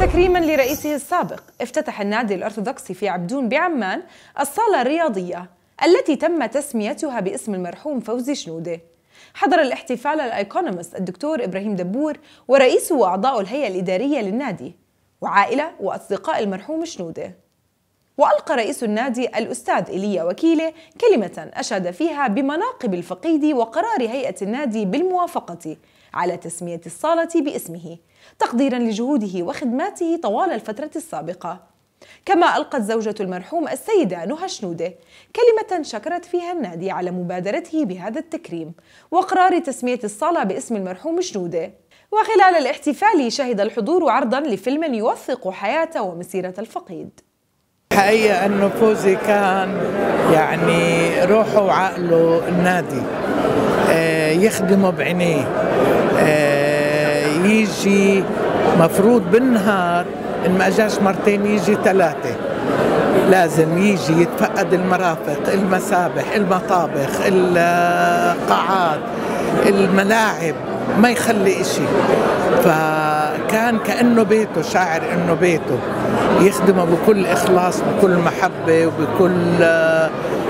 تكريما لرئيسه السابق. افتتح النادي الأرثوذكسي في عبدون بعمان الصالة الرياضية التي تم تسميتها باسم المرحوم فوزي شنودة. حضر الاحتفال الأيكونومست الدكتور إبراهيم دبور ورئيسه وأعضاء الهيئة الإدارية للنادي وعائلة وأصدقاء المرحوم شنودة. وألقى رئيس النادي الأستاذ إيليا وكيلة كلمة أشاد فيها بمناقب الفقيد وقرار هيئة النادي بالموافقة على تسمية الصالة باسمه تقديرا لجهوده وخدماته طوال الفترة السابقة. كما ألقت زوجة المرحوم السيدة نهى شنودة كلمة شكرت فيها النادي على مبادرته بهذا التكريم وقرار تسمية الصالة باسم المرحوم شنودة. وخلال الاحتفال شهد الحضور عرضا لفيلم يوثق حياة ومسيرة الفقيد. حقيقة أنه فوزي كان يعني روحه وعقله النادي آه، يخدمه بعينيه آه، يجي مفروض بالنهار إن ما أجاش مرتين يجي ثلاثة. لازم يجي يتفقد المرافق المسابح المطابخ القاعات الملاعب ما يخلي إشي. فكان كأنه بيته شاعر إنه بيته. يخدمه بكل إخلاص بكل محبة وبكل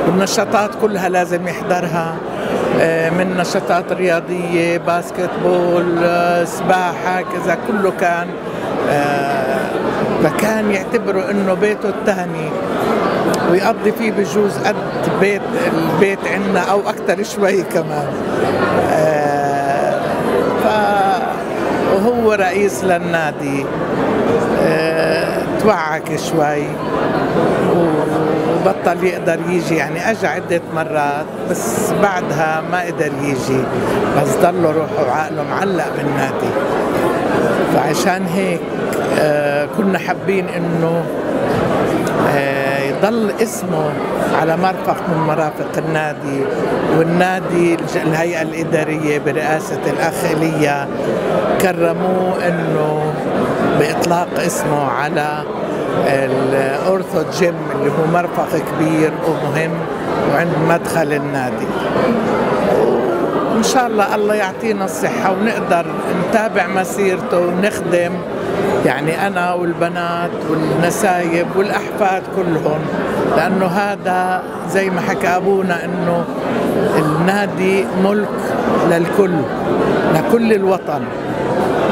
النشاطات كلها لازم يحضرها. من نشاطات رياضية باسكت بول سباحة كذا كله كان فكان يعتبره إنه بيته الثاني. ويقضي فيه بجوز قد بيت البيت عندنا أو أكثر شوي كمان. وهو رئيس للنادي. آه توعك شوي. وبطل يقدر يجي يعني اجى عدة مرات بس بعدها ما قدر يجي. بس ضله روحه وعقله معلق بالنادي. فعشان هيك آه كنا حابين إنه آه يضل اسمه على مرفق من مرافق النادي. والنادي الهيئة الإدارية برئاسة الأخ إيليا كرموه أنه بإطلاق اسمه على الأورثو جيم اللي هو مرفق كبير ومهم وعند مدخل النادي. إن شاء الله الله يعطينا الصحة ونقدر نتابع مسيرته ونخدم. يعني أنا والبنات والنسايب والأحفاد كلهم. لأنه هذا زي ما حكى أبونا أنه النادي ملك للكل لكل الوطن.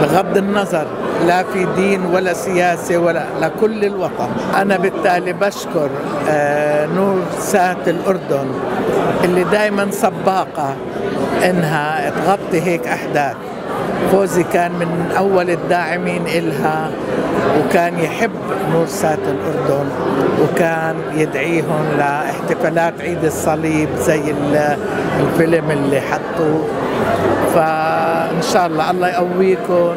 بغض النظر لا في دين ولا سياسة ولا لكل الوطن. أنا بالتالي بشكر نور سات الأردن اللي دايما سباقة إنها تغطي هيك أحداث. فوزي كان من أول الداعمين إلها وكان يحب نور سات الأردن وكان يدعيهم لاحتفالات عيد الصليب زي الفيلم اللي حطوه. فإن شاء الله الله يقويكم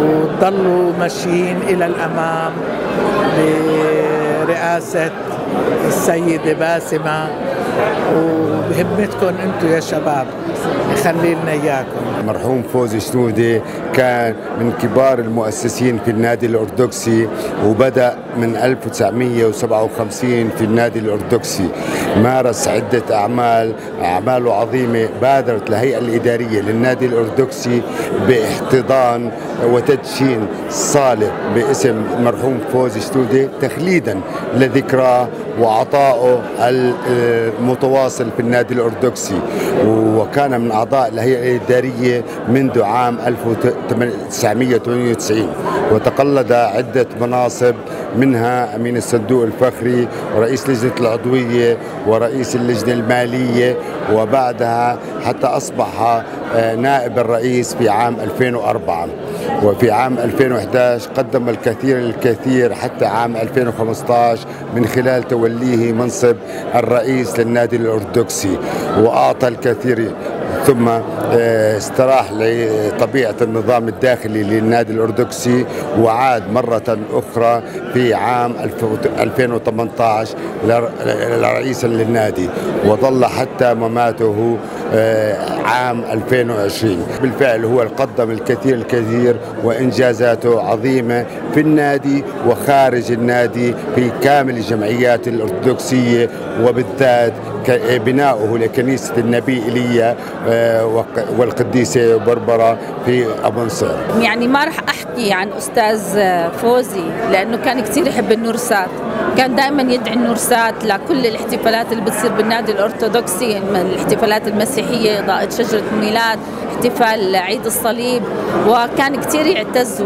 وتضلوا ماشيين إلى الأمام برئاسة السيدة باسمة. وبهمتكم أنتم يا شباب. يخلي لنا إياكم. المرحوم فوزي شنودة كان من كبار المؤسسين في النادي الأرثوذكسي وبدأ من 1957 في النادي الأرثوذكسي. مارس عدة أعمال أعماله عظيمة بادرت الهيئة الإدارية للنادي الأرثوذكسي باحتضان وتدشين صالة باسم المرحوم فوزي شنودة تخليدا لذكراه وعطائه المتواصل في النادي الأرثوذكسي. وكان من أعضاء الهيئة الإدارية منذ عام 1998 وتقلد عدة مناصب منها أمين الصندوق الفخري ورئيس لجنة العضوية ورئيس اللجنة المالية وبعدها حتى أصبح نائب الرئيس في عام 2004 وفي عام 2011 قدم الكثير الكثير حتى عام 2015 من خلال توليه منصب الرئيس للنادي الأرثوذكسي وأعطى الكثير ثم استراح لطبيعة النظام الداخلي للنادي الأرثوذكسي وعاد مرة أخرى في عام 2018 رئيسا للنادي وظل حتى مماته عام 2020 بالفعل هو قدم الكثير الكثير وإنجازاته عظيمة في النادي وخارج النادي في كامل الجمعيات الأرثوذكسية وبالذات بناؤه لكنيسة النبي إيليا والقديسة بربرة في أبو نصير يعني ما رح أحكي عن أستاذ فوزي لأنه كان كثير يحب النورسات. كان دائما يدعي النورسات لكل الاحتفالات اللي بتصير بالنادي الأرثوذكسي الاحتفالات المسيحية إضاءة شجرة ميلاد احتفال عيد الصليب وكان كثير يعتز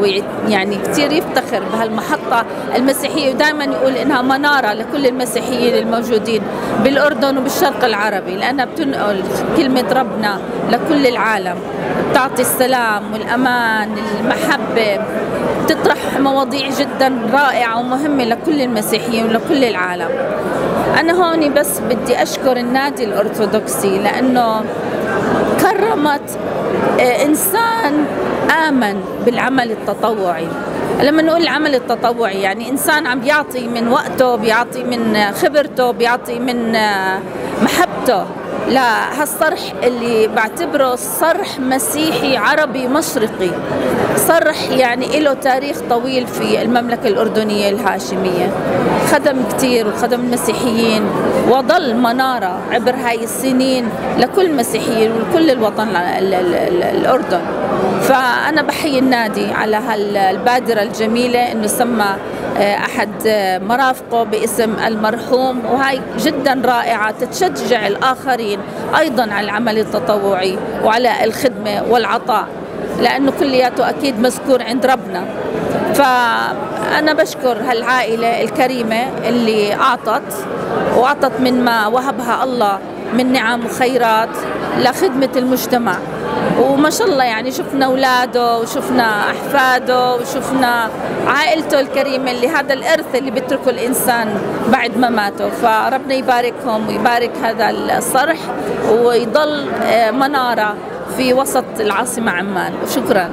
يعني كثير يفتخر بهالمحطة المسيحية ودائما يقول إنها منارة لكل المسيحيين الموجودين بالأردن وبالشرق العربي لأنها بتنقل كلمة ربنا لكل العالم. بتعطي السلام والأمان المحبة تطرح مواضيع جدا رائعة ومهمة لكل المسيحيين ولكل العالم. أنا هون بس بدي أشكر النادي الأرثوذكسي لأنه كرمت آه، إنسان آمن بالعمل التطوعي. لما نقول العمل التطوعي يعني إنسان عم بيعطي من وقته بيعطي من خبرته بيعطي من آه، محبته. لهالصرح اللي بعتبره صرح مسيحي عربي مشرقي. صرح يعني له تاريخ طويل في المملكة الأردنية الهاشمية. خدم كثير وخدم المسيحيين وظل منارة عبر هاي السنين لكل المسيحيين ولكل الوطن الأردن. فأنا بحيي النادي على هالبادرة الجميلة إنه سمى آه، أحد آه، مرافقه باسم المرحوم وهي جدا رائعة تتشجع الآخرين أيضا على العمل التطوعي وعلى الخدمة والعطاء لأنه كلياته أكيد مذكور عند ربنا. فأنا بشكر هالعائلة الكريمة اللي أعطت وأعطت من ما وهبها الله من نعم وخيرات لخدمة المجتمع. وما شاء الله يعني شفنا اولاده وشفنا أحفاده وشفنا عائلته الكريمة اللي هذا الإرث اللي بيتركه الإنسان بعد ما ماتوا. فربنا يباركهم ويبارك هذا الصرح ويضل آه، منارة في وسط العاصمة عمان. وشكرا